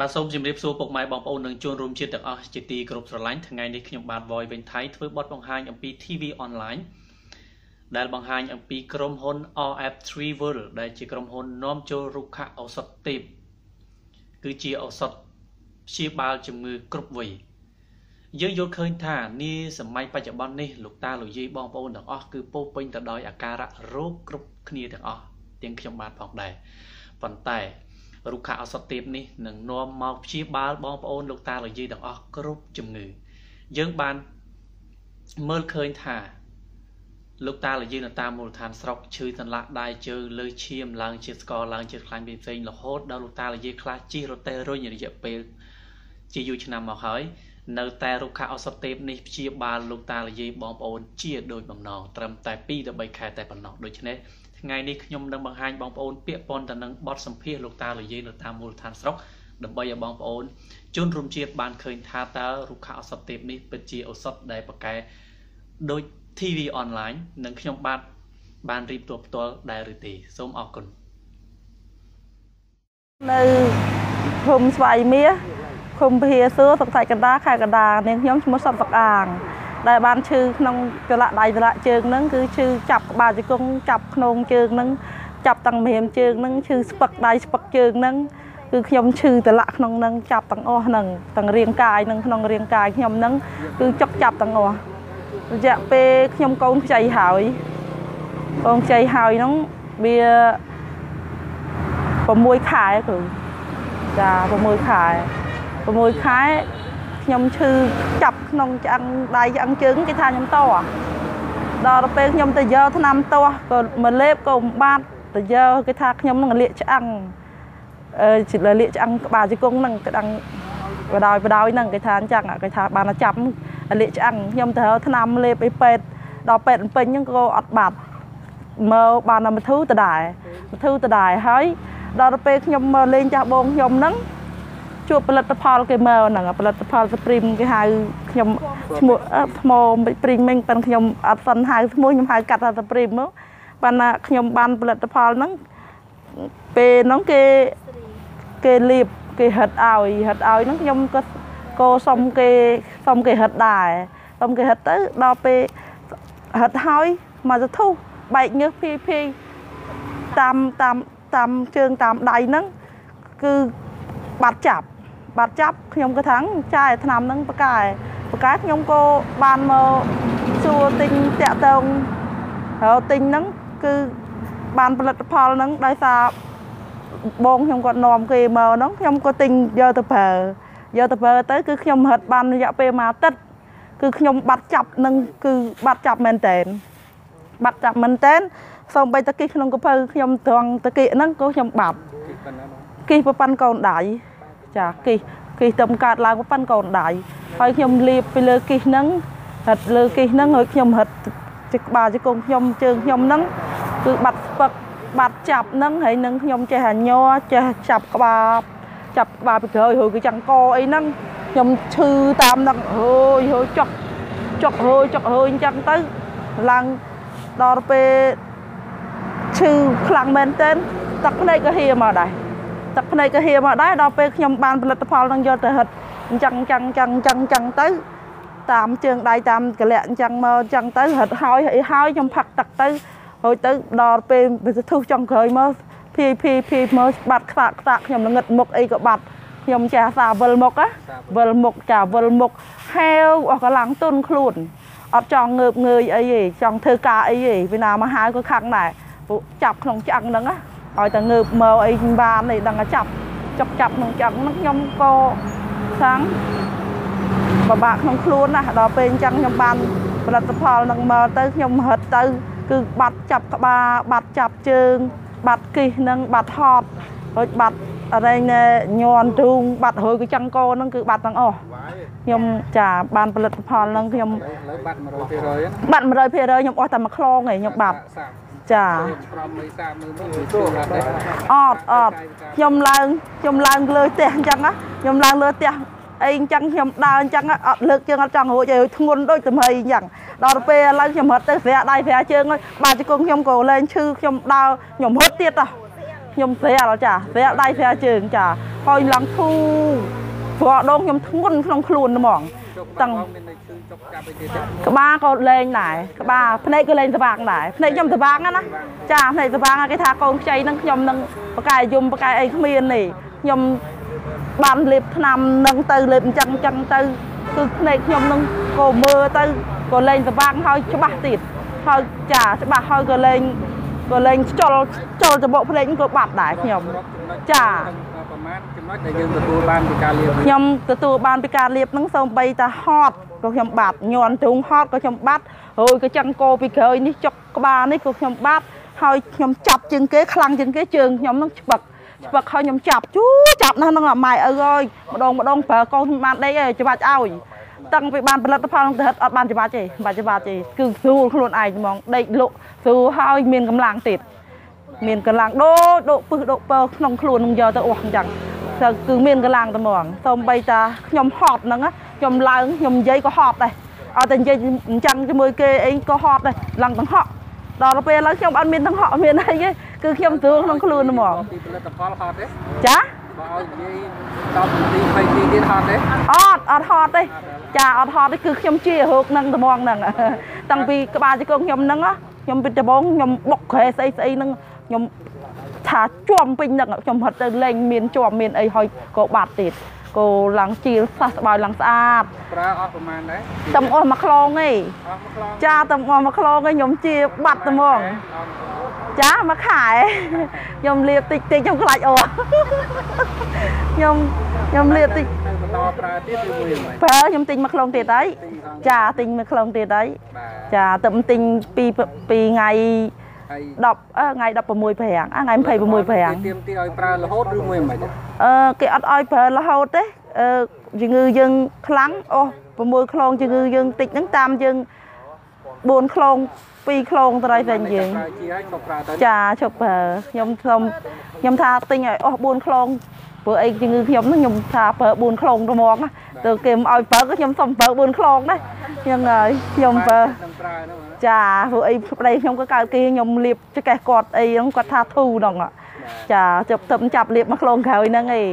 បាទសូមជម្រាបសួរពុកម៉ែបងប្អូននិងជនរួមជាតិទាំងអស់ជាទីគោរពស្រឡាញ់ថ្ងៃនេះខ្ញុំបាទ Voice វិញថៃធ្វើបទបង្ហាញអំពី TV online ដែលបង្ហាញអំពីក្រុមហ៊ុន RF3 World ដែលជាក្រុមហ៊ុននាំចូលរុក្ខឱសថទេពគឺជាឱសថព្យាបាលជំងឺគ្រប់វ័យយើងយល់ឃើញថានាសម័យបច្ចុប្បន្ននេះលោកតាលោកយាយបងប្អូនទាំងអស់គឺពោពេញទៅដោយអាការៈរោគគ្រប់គ្នាទាំងអស់ទាំងខ្ញុំបាទផងដែរប៉ុន្តែ រុក្ខឱសថទេពនេះនឹងនាំមកព្យាបាលបងប្អូនលោកតាលោកយាយទាំងអស់គ្រប់ជំងឺយើងបានមើលឃើញថា លោកតាលោកយាយនៅតាមមូលដ្ឋានស្រុកឈឺសន្លាក់ដៃជើងលើឈាមឡើងជាស្ករឡើងជាខ្លាញ់ផ្សេងរហូតដល់លោកតាលោកយាយខ្លះជិះរទេះរុញរយៈពេលជាយូរឆ្នាំមកហើយនៅតែរុក្ខឱសថទេពនេះព្យាបាលលោកតាលោកយាយបងប្អូនជាដូចបំណងត្រឹមតែ2ទៅ3ខែតែប៉ុណ្ណោះដូច្នេះ ថ្ងៃនេះខ្ញុំនឹងបង្ហាញបងប្អូនពាក្យពន់ទៅនឹងបទសម្ភាសលោកតាលោកយាយនៅតាមមូលដ្ឋានស្រុកដើម្បីឲ្យបងប្អូនជនរួមជាតិបានឃើញថាតើរុក្ខឱសថទេពនេះពិតជាឱសថដែលប្រកែដូច TV online និងខ្ញុំបាទបានរៀបតួផ្ទាល់ដែរឬទេសូមអរគុណនៅភូមិស្វាយមាសឃុំភាសួរសុខសាច់កណ្ដាលខេត្តកណ្ដាលនាងខ្ញុំឈ្មោះសុតសកអាង ដែលបានឈឺក្នុងចលៈដៃចលៈជើងហ្នឹងគឺឈឺចាប់ក្បាលជង្គង់ចាប់ខ្នងជើងហ្នឹងចាប់ទាំងម្រាមជើងហ្នឹងឈឺស្ពឹកដៃស្ពឹកជើងហ្នឹងគឺខ្ញុំឈឺតលៈក្នុងហ្នឹងចាប់ទាំងអស់ហ្នឹងទាំងរាងកាយហ្នឹងក្នុងរាងកាយខ្ញុំហ្នឹងគឺចុកចាប់ទាំងអស់រយៈពេលខ្ញុំកូនខ្ចីហើយកូនខ្ចីហើយហ្នឹងវា6ខែគ្រូចា6ខែ6ខែ ខ្ញុំឈឺចាប់ក្នុងឆ្អឹងដៃឆ្អឹងជើងគេថាខ្ញុំតដល់ទៅពេលខ្ញុំទៅយកថ្នាំទាស់ក៏មកលេបក៏មិនបានទៅយកគេថាខ្ញុំនឹងលាកឆ្អឹងអឺជិះលាកឆ្អឹងក្បាលជង្គង់ហ្នឹងក្តឹងបដ ாய் បដ ாய் ហ្នឹងគេថាអញ្ចឹងគេថាបានចាប់លាកឆ្អឹងខ្ញុំទៅថ្នាំលេបអីពេទ្យដល់ពេទ្យពេញហ្នឹងក៏អត់បាត់មកបានមកធូរតដែរមកធូរតដែរហើយដល់ទៅពេលខ្ញុំមកលេងចាស់បងខ្ញុំហ្នឹង ជួបផលិតផលគេមើលហ្នឹងផលិតផលស្ព្រីមគេហៅខ្ញុំឈ្មោះថ្មព្រីងមិញប៉ុន្តែខ្ញុំអត់សិនហៅឈ្មោះខ្ញុំហៅកាត់ថាស្ព្រីមមកប៉ុន្តែខ្ញុំបានផលិតផលហ្នឹងពេលហ្នឹងគេគេលាបគេហិតឲ្យហិតឲ្យហ្នឹងខ្ញុំក៏ក៏សុំគេសុំគេហិតដែរសុំគេហិតទៅដល់ពេលហិតហើយមកទៅធុះបែកញើសភីភីតាមតាមតាមជើងតាមដៃហ្នឹងគឺបាត់ចាប់ បាត់ចាប់ខ្ញុំក៏ថាចាយឆ្នាំហ្នឹងប្រកែប្រកែខ្ញុំក៏បានមកសួរទិញតាក់តងហើយទិញហ្នឹងគឺបានផលិតផលហ្នឹងដោយសារបងខ្ញុំគាត់នាំគេមកហ្នឹងខ្ញុំក៏ទិញយកទៅប្រើយកទៅប្រើទៅគឺខ្ញុំរត់បានរយៈពេលមួយអាទិត្យគឺខ្ញុំបាត់ចាប់នឹងគឺបាត់ចាប់មែនតែនបាត់ចាប់មែនតែនសូម្បីតគិះក្នុងកពៅខ្ញុំត្រង់តគិះហ្នឹងក៏ខ្ញុំបាត់គិះប្រប៉ាន់កូនដៃ ចាគិះគិះទៅកើតឡើងប៉ាន់កូនដៃហើយខ្ញុំលាបពីលើគិះហ្នឹងហិតលើគិះហ្នឹងហើយខ្ញុំហិតជាក្បាលជង្គង់ខ្ញុំជើងខ្ញុំហ្នឹងគឺបាត់ស្ពឹកបាត់ចាប់ហ្នឹងហើយនឹងខ្ញុំចេះអញ័រចេះចាប់ក្បាលចាប់ក្បាលពីក្រោយហើយគឺចាំងកអីហ្នឹងខ្ញុំឈឺតាមហ្នឹងហើយហើយចុកចុកហើយចុកហើយអញ្ចឹងទៅឡើងដល់ពេលឈឺខ្លាំងមែនទែនទឹកភ្នែកក៏ហៀមកដែរ ទឹកភ្នែកក៏ហៀមកដែរដល់ពេលខ្ញុំបានផលិតផលនឹងយកទៅហិតអញ្ចឹងអញ្ចឹងអញ្ចឹងអញ្ចឹងអញ្ចឹងទៅ តាមជើងដៃតាមកលៈអញ្ចឹងមកអញ្ចឹងទៅហិតហើយអីហើយខ្ញុំផឹកទឹកទៅហើយទៅដល់ពេលវាធុះចុងក្រោយមកភីភីភីមកបាត់ខ្វាក់ខ្វាក់ខ្ញុំល្ងឹតមុខអីក៏បាត់ខ្ញុំចាស់សាវិលមុខណាវិលមុខចាវិលមុខហែវអស់កម្លាំងទុនខ្លួនអត់ចង់ងើបងើយអីទេចង់ធ្វើការអីទេវាណាមកហៅក៏ខឹងដែរពួកចាប់ក្នុងឆ្អឹងហ្នឹងណា ឲ្យតែងើបមកអីបាននេះដឹងតែចាប់ចុកចាប់ក្នុងឆ្អឹងហ្នឹងខ្ញុំក៏សាំងពិបាកក្នុងខ្លួនណាដល់ពេលអញ្ចឹងខ្ញុំបានផលិតផលនឹងមកទៅខ្ញុំរត់ទៅ គឺបាត់ចាប់ក្បាលបាត់ចាប់ជើង បាត់គិះនឹងបាត់ហត់រួចបាត់អរែងញ័រទូងបាត់រួយក៏ចឹងកោហ្នឹងគឺបាត់ទាំងអស់ខ្ញុំចាបានផលិតផលហ្នឹងខ្ញុំបាត់100%បាត់100%ខ្ញុំអស់តែមួយខ្លងឯងខ្ញុំបាត់ ចាអត់អត់ខ្ញុំឡើងខ្ញុំឡើងលើផ្ទះអញ្ចឹងណាខ្ញុំឡើងលើផ្ទះអីអញ្ចឹងខ្ញុំដើរអញ្ចឹងអត់លើកជើងអត់ចង់រួចឲ្យធ្ងន់ដូចသမីអញ្ចឹងដល់ទៅពេលឥឡូវខ្ញុំរត់ទៅស្រាដៃស្រាជើងបាទជង្គង់ខ្ញុំក៏លែងឈឺខ្ញុំដើរខ្ញុំរត់ទៀតហ៎ខ្ញុំស្រាចាស្រាដៃស្រាជើងចាបហើយឡើងធូរព្រោះដងខ្ញុំធ្ងន់ក្នុងខ្លួនហ្មងចុកតាំតាំងងមានតែឈឺចុ កចាប់អីទៀតទេក្បាលក៏លេងដែរក្បាលភ្នែកក៏លេងស្វាងដែរភ្នែកខ្ញុំស្វាងណាណាចាភ្នែកស្វាងគេថាកូនខ្ចីហ្នឹងខ្ញុំនឹងបកែយំបកែអីគ្មានទេខ្ញុំបានលេបថ្នាំនឹងទៅលេបអញ្ចឹងអញ្ចឹងទៅគឺភ្នែកខ្ញុំនឹងក៏មើលទៅក៏លេងស្វាងហើយច្បាស់ទៀតហើយចាច្បាស់ហើយក៏លេងក៏លេងខ្ជុលខ្ជុលច្បុកភ្នែកហ្នឹងក៏បាត់ដែរខ្ញុំរកចំណុចចាប្រហែលចំណុចដែលយើងទទួលបានពីការលាបខ្ញុំទទួលបានពីការលាបហ្នឹងសូម្បីតែហត់ ក៏ខ្ញុំបាត់ញ័រទ្រូងហត់ក៏ខ្ញុំបាត់ហើយក៏ចឹងកោពីក្រោយនេះចុកក្បាលនេះក៏ខ្ញុំបាត់ហើយខ្ញុំចាប់ជាងគេខ្លាំងជាងគេជើងខ្ញុំហ្នឹងឆ្ពឹកឆ្ពឹកហើយខ្ញុំចាប់ជូចាប់ណាស់ហ្នឹងអាម៉ែឪអើយម្ដងម្ដងប្រើកូនខ្ញុំបានដេកហើយច្បាច់ឲ្យតាំងពីបានផលិតផលហ្នឹងទៅហិតអត់បានច្បាច់ទេបាច់ច្បាច់ទេគឺស្រួលខ្លួនឯងហ្មងដេកលក់ស្រួលហើយមានកម្លាំងទៀតមានកម្លាំងដូរដកពឹសដកពើក្នុងខ្លួននឹងយកទៅអស់អញ្ចឹង ទៅគឺមានកម្លាំងតែហ្មងសូម្បីតាខ្ញុំហត់ហ្នឹងណាខ្ញុំឡើងខ្ញុំនិយាយក៏ហត់ដែរអត់តែនិយាយអញ្ចឹងជាមួយគេអីក៏ហត់ដែរឡើងទាំងហក់ដល់ទៅពេលឥឡូវខ្ញុំអត់មានទាំងហក់មានអីទេគឺខ្ញុំស្រួលក្នុងខ្លួនហ្មងពីផលិតផលហត់ទេចាបើឲ្យនិយាយ10នាទី20នាទីទៀតហត់ទេអត់អត់ហត់ទេចាអត់ហត់ទេគឺខ្ញុំជារោគហ្នឹងត្មងហ្នឹងតាំងពីក្បាលជង្គង់ខ្ញុំហ្នឹងណាខ្ញុំពីដំបងខ្ញុំបុកក្រែស្អីស្អីហ្នឹងខ្ញុំ ថាជាប់ពេញហ្នឹងខ្ញុំហត់ទៅលេងមានជាប់មានអីហើយក៏បាត់ទៀតក៏ឡើងជាសះស្បើយឡើងស្អាតប្រើអស់ប្រហែលដែរតែអស់មួយខ្លងឯងអស់មួយខ្លងចាតែអស់មួយខ្លងឯងខ្ញុំជាបាត់ត្មងចាមួយខែខ្ញុំលាបតិចតិចខ្ញុំខ្លាចអស់ខ្ញុំខ្ញុំលាបតិចទៅបន្តប្រើទៀតឬមួយមិនប្រើខ្ញុំទិញមួយខ្លងទៀតហើយចាទិញមួយខ្លងទៀតហើយបាទចាទៅទិញពីពីថ្ងៃហើយ 10អឺថ្ងៃ16ប្រាំងអាថ្ងៃ26ប្រាំងទៀមទីឲ្យប្រើរហូតឬមួយមិនទេអឺគេអត់ឲ្យប្រើរហូតទេអឺជំងឺយើងខ្លាំងអូ6ខ្លងជំងឺយើងតិចហ្នឹងតាមយើង4ខ្លង2ខ្លងទៅហើយតែយើងប្រើជាឲ្យក៏ប្រើទៅចាជប់ប្រើខ្ញុំសុំខ្ញុំថាទិញឲ្យអស់4ខ្លង ព្រោះអីជំងឺខ្ញុំហ្នឹងខ្ញុំថាប្រើ4ខ្លងទៅមកណាទៅគេមិនឲ្យប្រើក៏ខ្ញុំសុំប្រើ4ខ្លងដែរហ្នឹងហើយខ្ញុំប្រើនឹងប្រើនោះចាព្រោះអីប្តីខ្ញុំក៏កើតគេខ្ញុំលាបចកេះគាត់អីហ្នឹងគាត់ថាធូរហ្នឹង ạ ចាចាប់ទៅចាប់លាបមកខ្លងក្រោយហ្នឹងឯង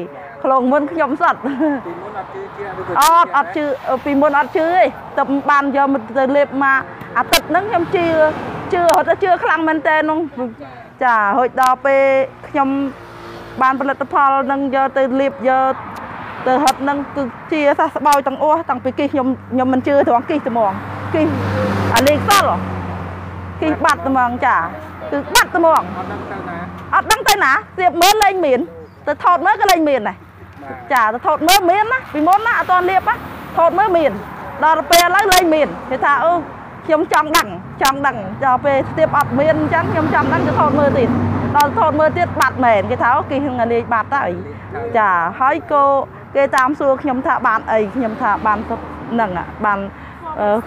ខ្លងមុនខ្ញុំសត់ពីមុនអត់ជឿជាឬក៏អត់អត់ជឿពីមុនអត់ជឿទេទៅបានយកមកទៅលាបមកអាទិត្យហ្នឹងខ្ញុំជឿជឿរត់ទៅជឿខ្លាំងមែនតើហ្នឹងចារួចដល់ពេលខ្ញុំ បានផលិតផលហ្នឹងយកទៅលាបយកទៅហត់ហ្នឹងគឺជាសះស្បើយទាំងអស់តាំងពីគិះខ្ញុំខ្ញុំមិនជឿត្រង់គិះតែហ្មងគិះអាលេខសល់ហ៎គិះបាត់តែហ្មងចាគឺបាត់តែហ្មងអត់ដឹងទៅណាអត់ដឹងទៅណាស្ទាបមើលលេងមានទៅថតមើលក៏លេងមានដែរបាទចាទៅថតមើលមានណាពីមុនណាអត់ទាន់លៀបណាថតមើលមានដល់ពេលឥឡូវលេងមានគេថាអូខ្ញុំចង់ដឹងចង់ដឹងដល់ពេលស្ទាបអត់មានអញ្ចឹងខ្ញុំចង់ដឹងទៅថតមើលទៀត ដល់ថតមើលទៀតបាត់មែនគេថាអូគេហឹងលេងបាត់ទៅចាហើយក៏គេតាមសួរខ្ញុំថាបានអីខ្ញុំថាបានទៅហ្នឹងអាបាន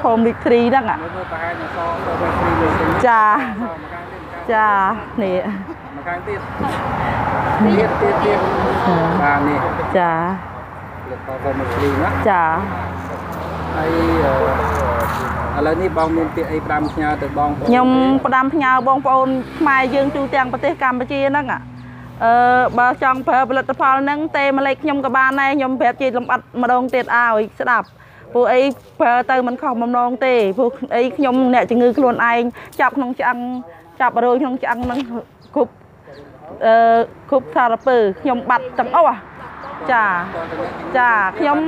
ហូមវិទ្រីហ្នឹងអាមើលប្រហែលនឹងសងទៅវិញព្រីលេខវិញចាសងម្ខាងទៀតម្ខាងចានេះម្ខាងទៀតទៀតទៀតទៀតបាទនេះចាលើកទៅមកព្រីណាចាហើយអឺ ឥឡូវនេះបងមានពាក្យអី5ផ្ញើទៅបងប្អូនខ្ញុំផ្ដាំផ្ញើបងប្អូនខ្មែរយើងទូទាំងប្រទេសកម្ពុជាហ្នឹងអាអឺបើចង់ប្រើផលិតផលហ្នឹងទេមកលេខខ្ញុំក៏បានដែរខ្ញុំប្រាប់ជាលម្អិតម្ដងទៀតឲ្យស្ដាប់ព្រោះអីប្រើទៅមិនខុសបំណងទេព្រោះអីខ្ញុំអ្នកជំងឺខ្លួនឯងចាប់ក្នុងឆ្អឹងចាប់រយក្នុងឆ្អឹងហ្នឹងគ្រប់អឺគ្រប់សារពើខ្ញុំបាត់ទាំងអស់អា ចាចាខ្ញុំ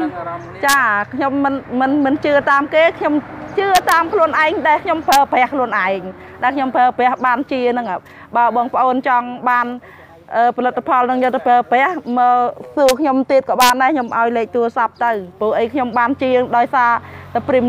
ចាខ្ញុំមិនមិនមិនជឿតាមគេខ្ញុំជឿតាមខ្លួនឯងដែលខ្ញុំប្រើប្រាស់ខ្លួនឯងដែលខ្ញុំប្រើប្រាស់បានជាហ្នឹងអាបើបងប្អូនចង់បានអឺផលិតផលនឹងយកទៅប្រើប្រាស់មកសួរខ្ញុំទៀតក៏បានដែរខ្ញុំឲ្យលេខទូរស័ព្ទទៅព្រោះអីខ្ញុំបានជាដោយសារតែព្រីម